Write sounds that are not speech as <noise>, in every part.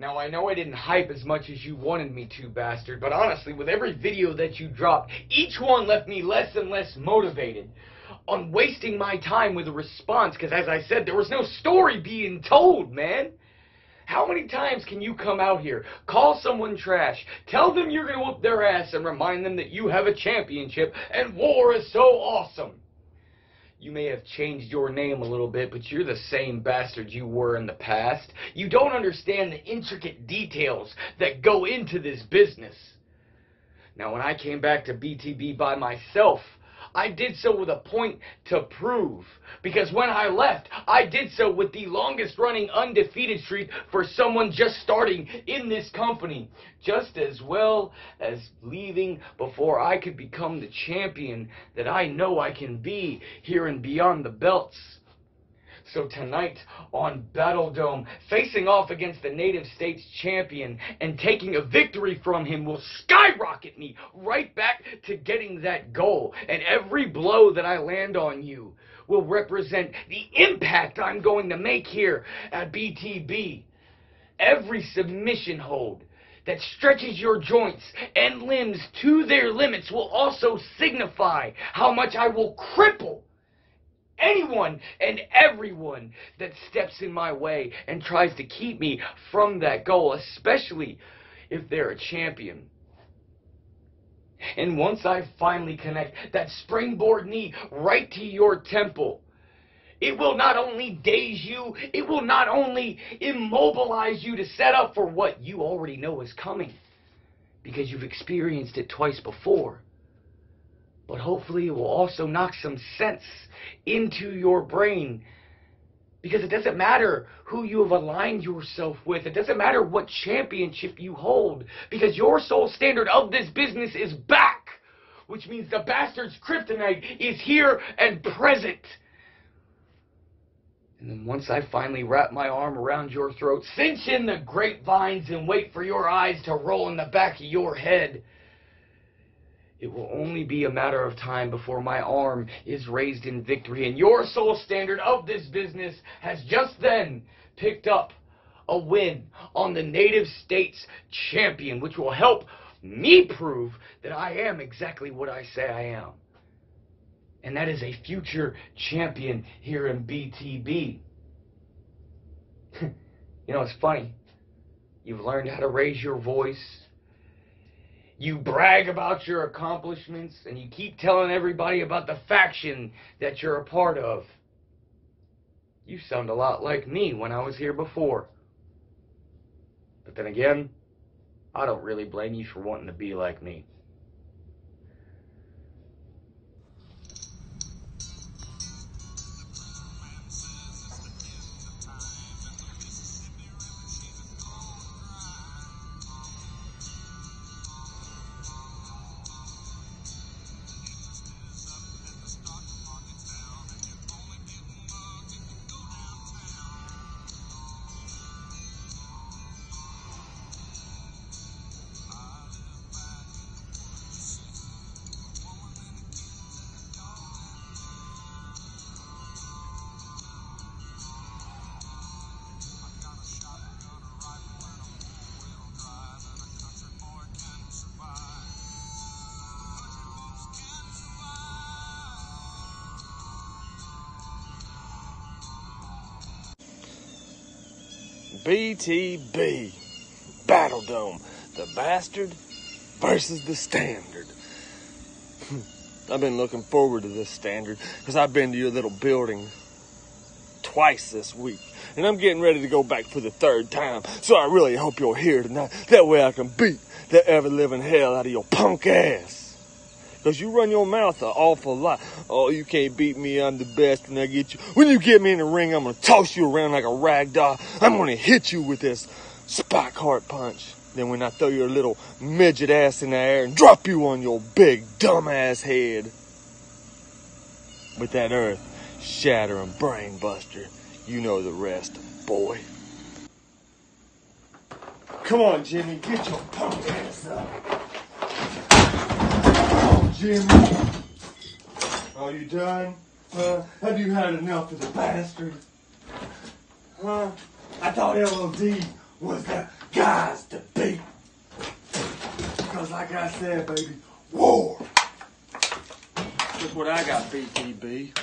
Now, I know I didn't hype as much as you wanted me to, bastard, but honestly, with every video that you dropped, each one left me less and less motivated on wasting my time with a response, because as I said, there was no story being told, man. How many times can you come out here, call someone trash, tell them you're going to whoop their ass, and remind them that you have a championship, and war is so awesome? You may have changed your name a little bit, but you're the same bastard you were in the past. You don't understand the intricate details that go into this business. Now, when I came back to BTB by myself, I did so with a point to prove. Because when I left, I did so with the longest running undefeated streak for someone just starting in this company. Just as well as leaving before I could become the champion that I know I can be here and beyond the belts. So tonight on Battle Dome, facing off against the Native States champion and taking a victory from him will skyrocket me right back to getting that goal. And every blow that I land on you will represent the impact I'm going to make here at BTB. Every submission hold that stretches your joints and limbs to their limits will also signify how much I will cripple anyone and everyone that steps in my way and tries to keep me from that goal, especially if they're a champion. And once I finally connect that springboard knee right to your temple, it will not only daze you, it will not only immobilize you to set up for what you already know is coming because you've experienced it twice before but hopefully it will also knock some sense into your brain. Because it doesn't matter who you have aligned yourself with. It doesn't matter what championship you hold. Because your sole standard of this business is back. Which means the bastard's kryptonite is here and present. And then once I finally wrap my arm around your throat, cinch in the grapevines and wait for your eyes to roll in the back of your head. It will only be a matter of time before my arm is raised in victory, and your sole standard of this business has just then picked up a win on the Native States champion, which will help me prove that I am exactly what I say I am. And that is a future champion here in BTB. <laughs> you know, it's funny. You've learned how to raise your voice you brag about your accomplishments and you keep telling everybody about the faction that you're a part of. You sound a lot like me when I was here before. But then again, I don't really blame you for wanting to be like me. BTB Battle Dome. The bastard versus the standard. Hmm. I've been looking forward to this standard because I've been to your little building twice this week. And I'm getting ready to go back for the third time. So I really hope you're here tonight. That way I can beat the ever living hell out of your punk ass. Because you run your mouth an awful lot. Oh, you can't beat me. I'm the best when I get you. When you get me in the ring, I'm going to toss you around like a rag doll. I'm going to hit you with this spike heart punch. Then when I throw your little midget ass in the air and drop you on your big dumbass head with that earth shattering brain buster, you know the rest, boy. Come on, Jimmy, get your punk ass up. Jimmy. Are you done? Huh? Have you had enough of the bastard? Huh? I thought LOD was the guys to beat. Because like I said, baby, war. Look what I got, BTB.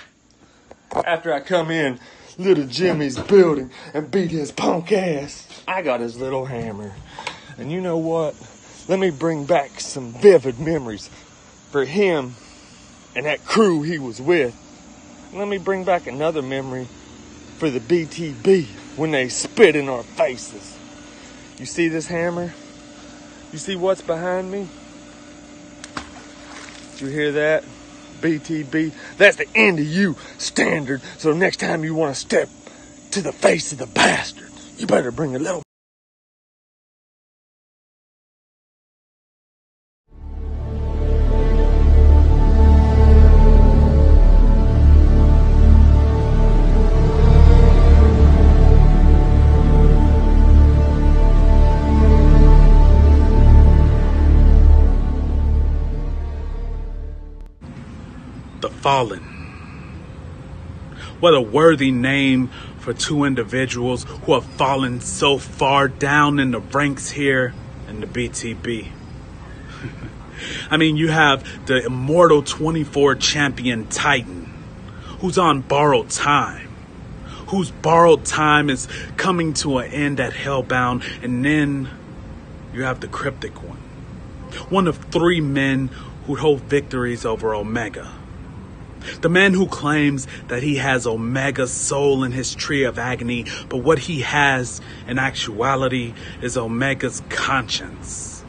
After I come in little Jimmy's building and beat his punk ass, I got his little hammer. And you know what? Let me bring back some vivid memories for him and that crew he was with. Let me bring back another memory for the BTB when they spit in our faces. You see this hammer? You see what's behind me? Did you hear that? BTB. That's the end of you, standard. So next time you want to step to the face of the bastard, you better bring a little fallen. What a worthy name for two individuals who have fallen so far down in the ranks here in the BTB. <laughs> I mean, you have the immortal 24 champion Titan, who's on borrowed time, whose borrowed time is coming to an end at Hellbound, and then you have the Cryptic one, one of three men who hold victories over Omega. The man who claims that he has Omega's soul in his tree of agony, but what he has in actuality is Omega's conscience.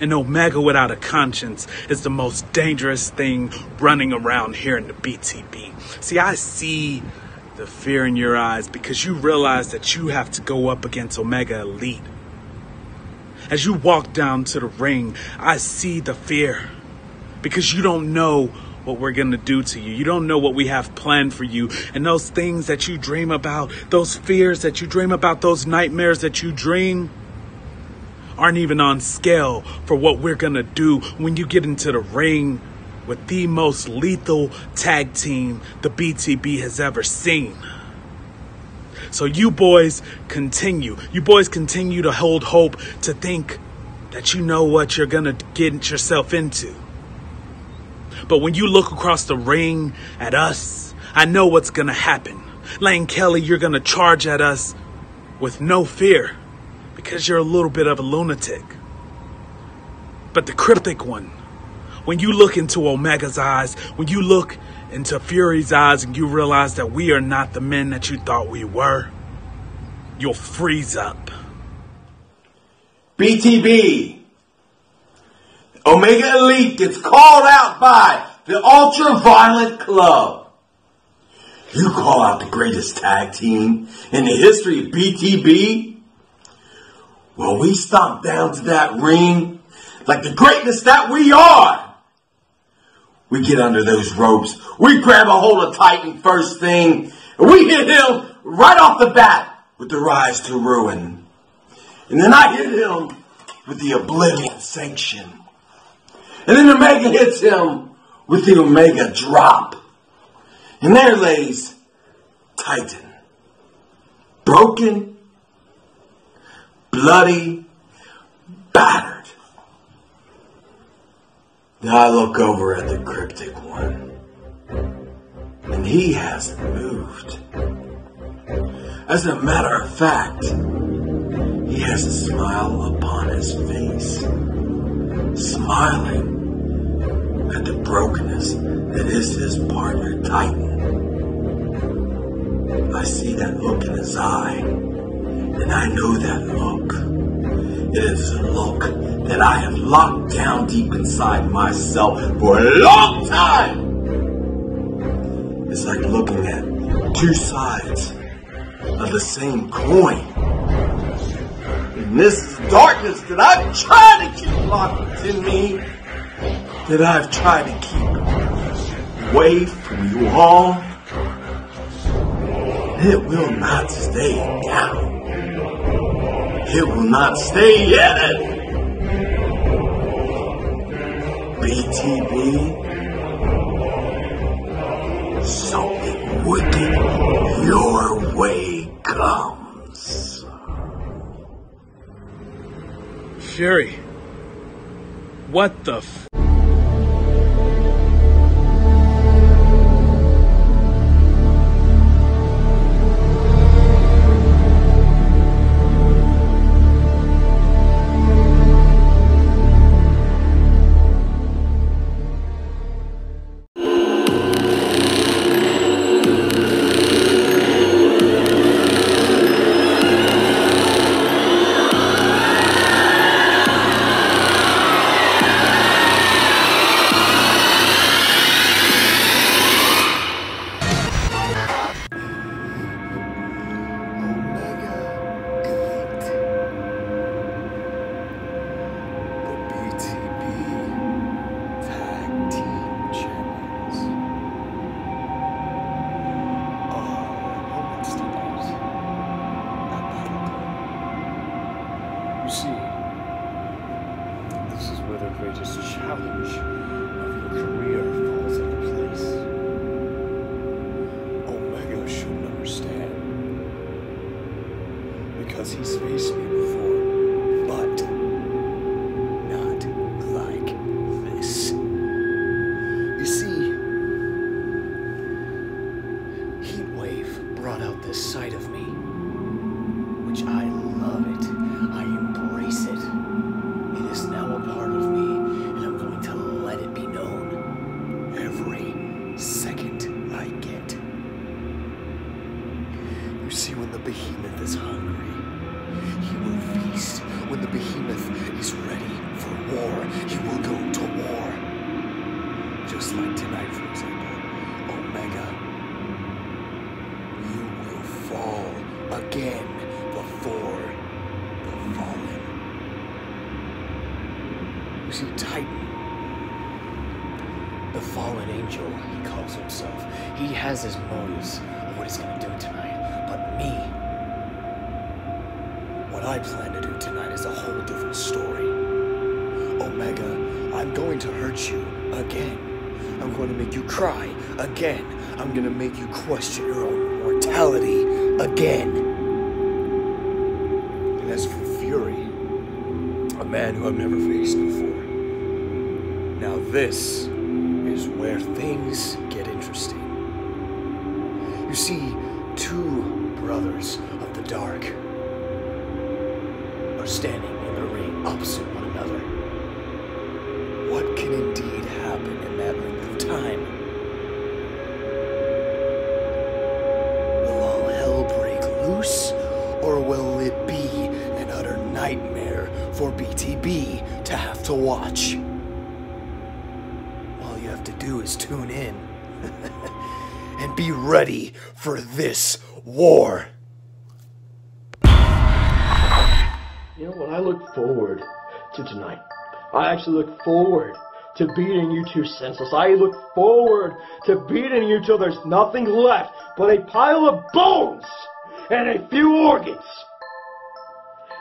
And Omega without a conscience is the most dangerous thing running around here in the BTB. See, I see the fear in your eyes because you realize that you have to go up against Omega Elite. As you walk down to the ring, I see the fear because you don't know what we're going to do to you. You don't know what we have planned for you. And those things that you dream about, those fears that you dream about, those nightmares that you dream aren't even on scale for what we're going to do when you get into the ring with the most lethal tag team the BTB has ever seen. So you boys continue. You boys continue to hold hope to think that you know what you're going to get yourself into. But when you look across the ring at us, I know what's gonna happen. Lane Kelly, you're gonna charge at us with no fear because you're a little bit of a lunatic. But the cryptic one, when you look into Omega's eyes, when you look into Fury's eyes and you realize that we are not the men that you thought we were, you'll freeze up. BTB. Omega Elite gets called out by the Ultra Violent Club. You call out the greatest tag team in the history of BTB? Well, we stomp down to that ring like the greatness that we are. We get under those ropes. We grab a hold of Titan first thing. And we hit him right off the bat with the rise to ruin. And then I hit him with the oblivion sanction. And then Omega hits him with the Omega drop. And there lays Titan. Broken, bloody, battered. Now I look over at the cryptic one. And he hasn't moved. As a matter of fact, he has a smile upon his face. Smiling at the brokenness that is his partner Titan. I see that look in his eye, and I know that look. It is a look that I have locked down deep inside myself for a long time. It's like looking at two sides of the same coin. And this is darkness that I've tried to keep locked in me that I've tried to keep away from you all, it will not stay down. It will not stay hidden. BTB, something wicked your way comes. Fury. What the f- faced me before, but You see, Titan, the fallen angel, he calls himself. He has his motives of what he's to do tonight. But me, what I plan to do tonight is a whole different story. Omega, I'm going to hurt you again. I'm going to make you cry again. I'm going to make you question your own mortality again. Man who I've never faced before. Now, this is where things get interesting. You see, to watch? All you have to do is tune in <laughs> and be ready for this war. You know what I look forward to tonight? I actually look forward to beating you two senseless. I look forward to beating you till there's nothing left but a pile of bones and a few organs.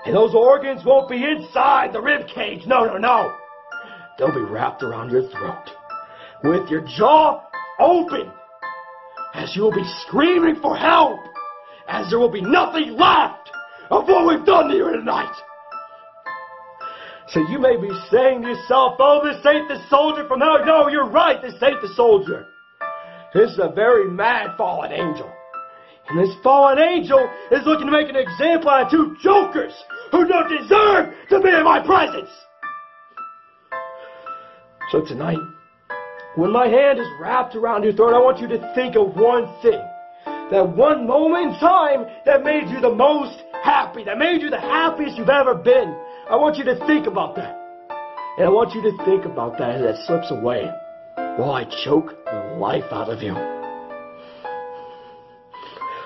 And those organs won't be inside the rib cage. No, no, no. They'll be wrapped around your throat with your jaw open as you will be screaming for help as there will be nothing left of what we've done to you tonight. So you may be saying to yourself, oh, this ain't the soldier from hell. No, you're right, this ain't the soldier. This is a very mad fallen angel. And this fallen angel is looking to make an example out of two jokers who don't deserve to be in my presence. So tonight, when my hand is wrapped around your throat, I want you to think of one thing. That one moment in time that made you the most happy, that made you the happiest you've ever been. I want you to think about that. And I want you to think about that as that slips away while I choke the life out of you.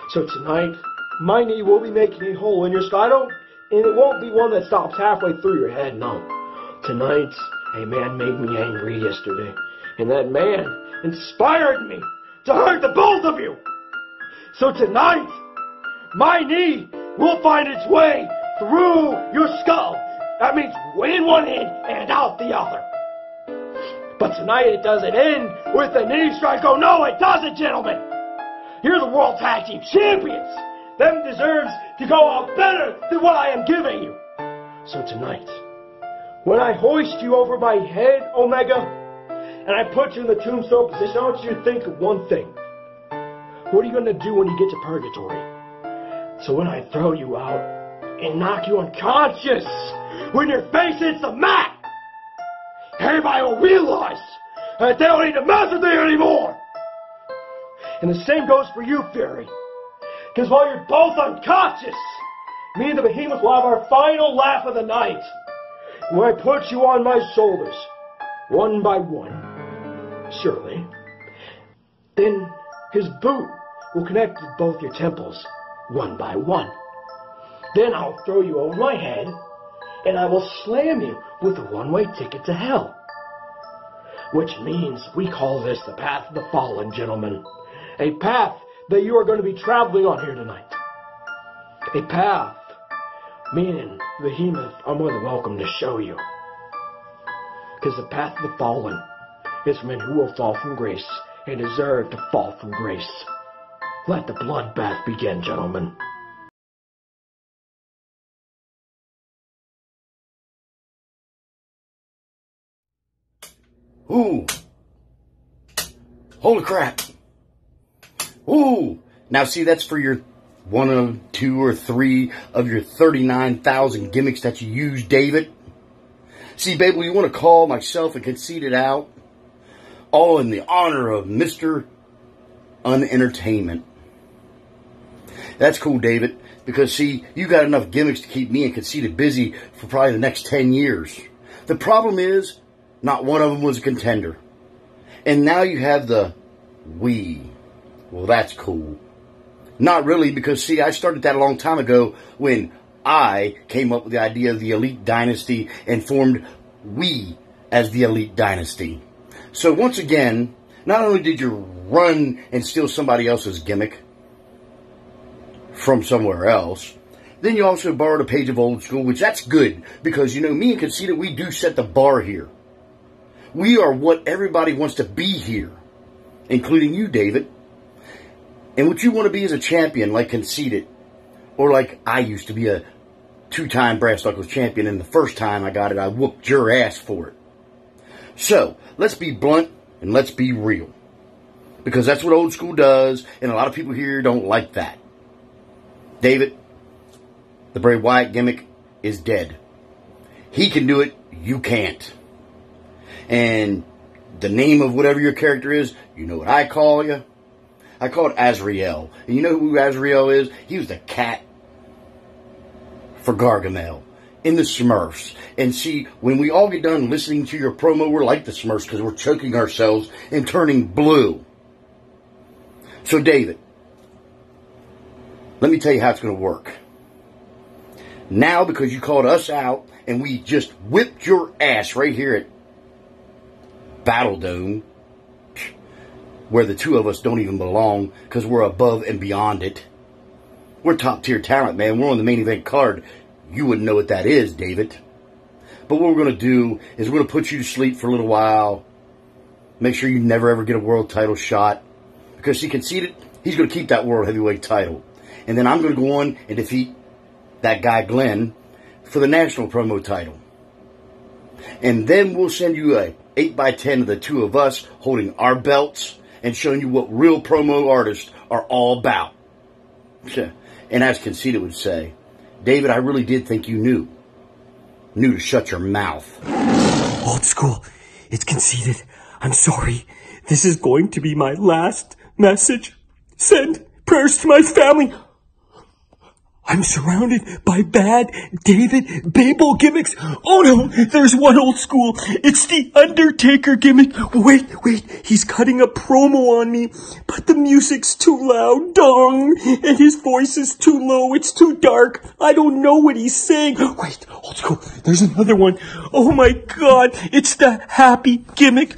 So tonight, my knee will be making a hole in your skull. I don't, and it won't be one that stops halfway through your head, no. Tonight, a man made me angry yesterday. And that man inspired me to hurt the both of you. So tonight, my knee will find its way through your skull. That means in one end and out the other. But tonight it doesn't end with a knee strike. Oh no, it doesn't, gentlemen. You're the World Tag Team Champions. Them deserves to go out better than what I am giving you. So tonight, When I hoist you over my head, Omega, and I put you in the tombstone position, I want you to think of one thing. What are you going to do when you get to purgatory? So when I throw you out and knock you unconscious, when your face hits the mat, everybody will realize that they don't need to mess with me anymore. And the same goes for you, Fury. Because while you're both unconscious, me and the behemoth will have our final laugh of the night. When I put you on my shoulders, one by one, surely, then his boot will connect with both your temples, one by one. Then I'll throw you over my head, and I will slam you with a one-way ticket to hell. Which means we call this the path of the fallen, gentlemen. A path that you are going to be traveling on here tonight. A path, meaning the behemoth are more than welcome to show you. Because the path of the fallen is men who will fall from grace and deserve to fall from grace. Let the bloodbath begin, gentlemen. Ooh. Holy crap. Ooh. Now see, that's for your one of two or three of your 39,000 gimmicks that you use, David. See, baby, you want to call myself and conceit it out, all in the honor of Mr. Unentertainment. That's cool, David, because see, you got enough gimmicks to keep me and Conceited busy for probably the next 10 years. The problem is, not one of them was a contender. And now you have the we. Well, that's cool. Not really, because see, I started that a long time ago when I came up with the idea of the Elite Dynasty and formed we as the Elite Dynasty. So once again, not only did you run and steal somebody else's gimmick from somewhere else, then you also borrowed a page of old school, which that's good because you know me and Conceited, we do set the bar here. We are what everybody wants to be here, including you, David. And what you want to be is a champion, like Conceited, or like I used to be a two-time Brass Knuckles champion, and the first time I got it, I whooped your ass for it. So, let's be blunt and let's be real. Because that's what old school does, and a lot of people here don't like that. David, the Bray Wyatt gimmick is dead. He can do it, you can't. And the name of whatever your character is, you know what I call you? I call it Azrael. And you know who Azrael is? He was the cat for Gargamel in the Smurfs. And see, when we all get done listening to your promo, we're like the Smurfs because we're choking ourselves and turning blue. So, David, let me tell you how it's going to work. Now, because you called us out and we just whipped your ass right here at Battle Dome, where the two of us don't even belong because we're above and beyond it. We're top tier talent, man. We're on the main event card. You wouldn't know what that is, David. But what we're going to do is we're going to put you to sleep for a little while. Make sure you never ever get a world title shot. Because he conceded he's going to keep that world heavyweight title. And then I'm going to go on and defeat that guy Glenn for the national promo title. And then we'll send you a 8 by 10 of the two of us holding our belts and showing you what real promo artists are all about. And as Conceited would say, David, I really did think you knew. Knew to shut your mouth. Old school. It's conceited. I'm sorry. This is going to be my last message. Send prayers to my family. I'm surrounded by bad David Babel gimmicks. Oh no, there's one old school. It's the Undertaker gimmick. Wait, wait, he's cutting a promo on me, but the music's too loud, dong, and his voice is too low. It's too dark. I don't know what he's saying. Wait, old school. There's another one. Oh my god, it's the happy gimmick.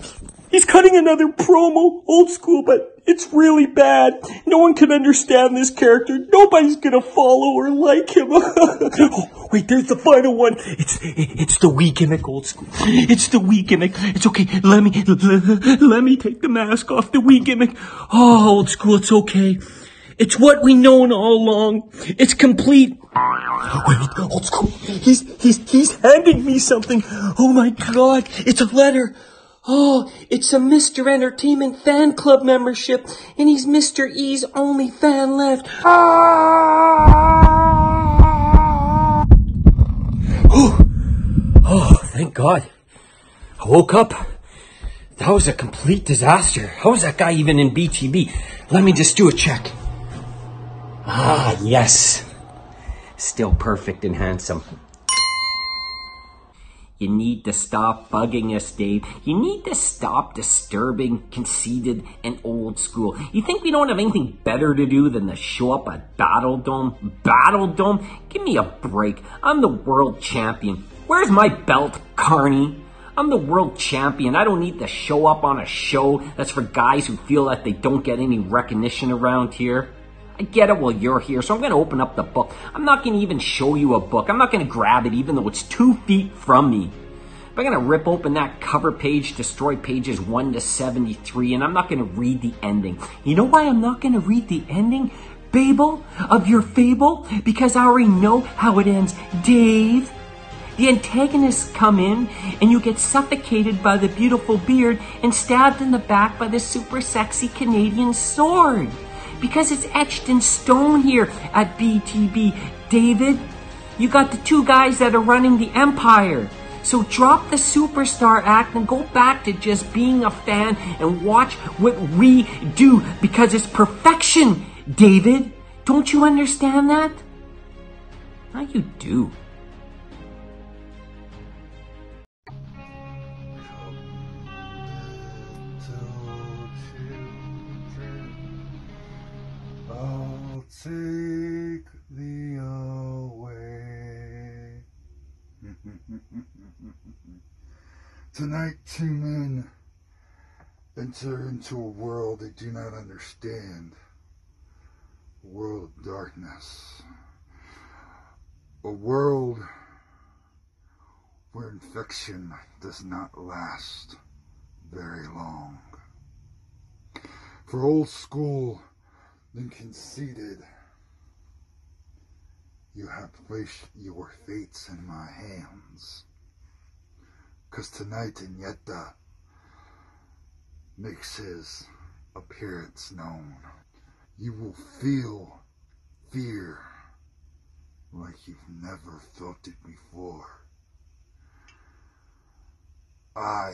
He's cutting another promo, old school, but it's really bad. No one can understand this character. Nobody's gonna follow or like him. oh, <laughs> wait, there's the final one. It's it's the wee gimmick, old school. It's the wee gimmick. It's okay. Let me let, me take the mask off the wee gimmick. Oh, old school, it's okay. It's what we known all along. It's complete. Wait, old school. He's, he's, he's handing me something. Oh my god. It's a letter. Oh, it's a Mr. Entertainment fan club membership, and he's Mr. E's only fan left. <gasps> Oh, oh, thank God. I woke up. That was a complete disaster. How was that guy even in BTB? Let me just do a check. Ah, yes. Still perfect and handsome. You need to stop bugging us, Dave. You need to stop disturbing, conceited, and old school. You think we don't have anything better to do than to show up at Battle Dome? Battle Dome? Give me a break. I'm the world champion. Where's my belt, Carney? I'm the world champion. I don't need to show up on a show that's for guys who feel that they don't get any recognition around here. I get it while you're here, so I'm going to open up the book. I'm not going to even show you a book. I'm not going to grab it even though it's two feet from me. But I'm going to rip open that cover page, destroy pages 1 to 73, and I'm not going to read the ending. You know why I'm not going to read the ending? Babel of your fable? Because I already know how it ends. Dave, the antagonists come in and you get suffocated by the beautiful beard and stabbed in the back by the super sexy Canadian sword. Because it's etched in stone here at BTB. David, you got the two guys that are running the empire. So drop the superstar act and go back to just being a fan and watch what we do because it's perfection, David. Don't you understand that? Now you do. Take thee away. <laughs> Tonight, two men enter into a world they do not understand. A world of darkness. A world where infection does not last very long. For old school and conceited, you have placed your fates in my hands. Cause tonight Inyeta makes his appearance known. You will feel fear like you've never felt it before. I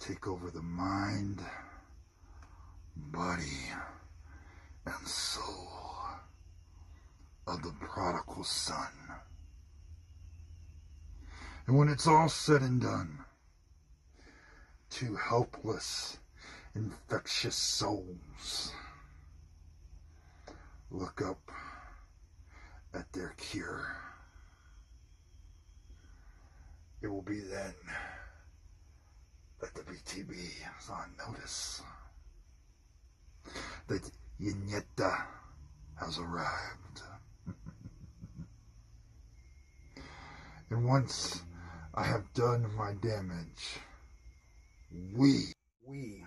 take over the mind, body, and soul of the prodigal son. And when it's all said and done, two helpless, infectious souls look up at their cure. It will be then that the BTB is on notice that Yineta has arrived. And once I have done my damage, we, we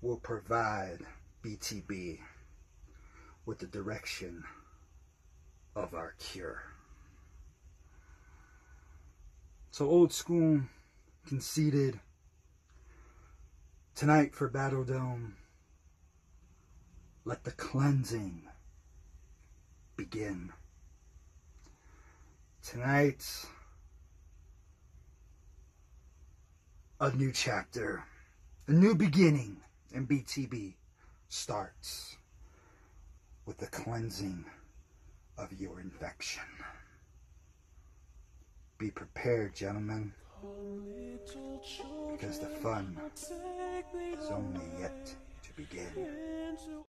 will provide BTB with the direction of our cure. So old school, conceited, tonight for Battle Dome, let the cleansing begin. Tonight, a new chapter, a new beginning in BTB starts with the cleansing of your infection. Be prepared, gentlemen, because the fun is only yet to begin.